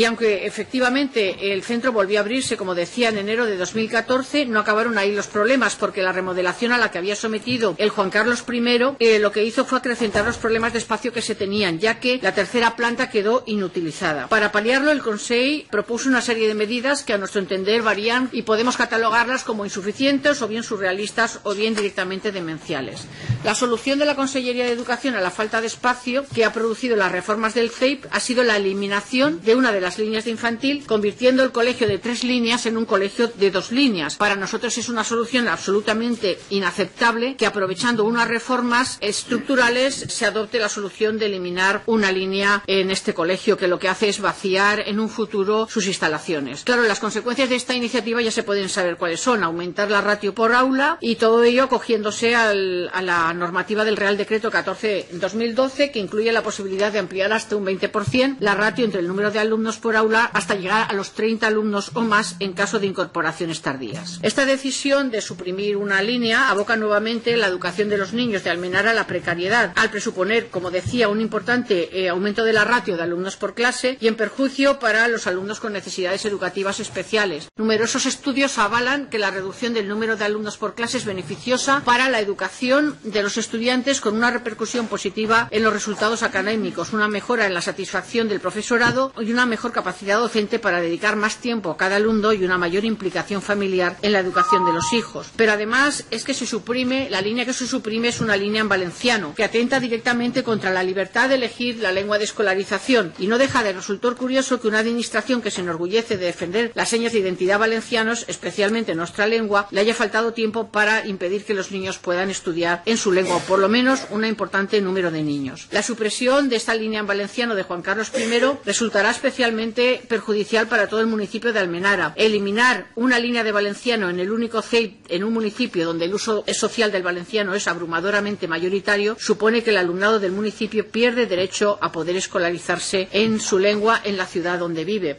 Y aunque efectivamente el centro volvió a abrirse, como decía, en enero de 2014, no acabaron ahí los problemas, porque la remodelación a la que había sometido el Juan Carlos I eh, lo que hizo fue acrecentar los problemas de espacio que se tenían, ya que la tercera planta quedó inutilizada. Para paliarlo, el Consejo propuso una serie de medidas que, a nuestro entender, varían y podemos catalogarlas como insuficientes o bien surrealistas o bien directamente demenciales. La solución de la Consellería de Educación a la falta de espacio que ha producido las reformas del CEIP ha sido la eliminación de una de las líneas de infantil, convirtiendo el colegio de tres líneas en un colegio de dos líneas. Para nosotros es una solución absolutamente inaceptable que, aprovechando unas reformas estructurales, se adopte la solución de eliminar una línea en este colegio, que lo que hace es vaciar en un futuro sus instalaciones. Claro, las consecuencias de esta iniciativa ya se pueden saber cuáles son. Aumentar la ratio por aula y todo ello acogiéndose al, a la normativa del Real Decreto 14-2012, que incluye la posibilidad de ampliar hasta un 20% la ratio entre el número de alumnos por aula hasta llegar a los 30 alumnos o más en caso de incorporaciones tardías. Esta decisión de suprimir una línea aboca nuevamente la educación de los niños de Almenara a la precariedad, al presuponer, como decía, un importante eh, aumento de la ratio de alumnos por clase y en perjuicio para los alumnos con necesidades educativas especiales. Numerosos estudios avalan que la reducción del número de alumnos por clase es beneficiosa para la educación de los estudiantes con una repercusión positiva en los resultados académicos, una mejora en la satisfacción del profesorado y una mejor capacidad docente para dedicar más tiempo a cada alumno y una mayor implicación familiar en la educación de los hijos. Pero además es que se suprime, la línea que se suprime es una línea en valenciano, que atenta directamente contra la libertad de elegir la lengua de escolarización y no deja de resultar curioso que una administración que se enorgullece de defender las señas de identidad valencianos, especialmente en nuestra lengua, le haya faltado tiempo para impedir que los niños puedan estudiar en su lengua, o por lo menos un importante número de niños. La supresión de esta línea en valenciano de Juan Carlos I resultará especialmente perjudicial para todo el municipio de Almenara. Eliminar una línea de valenciano en el único CEIP en un municipio donde el uso social del valenciano es abrumadoramente mayoritario supone que el alumnado del municipio pierde derecho a poder escolarizarse en su lengua en la ciudad donde vive.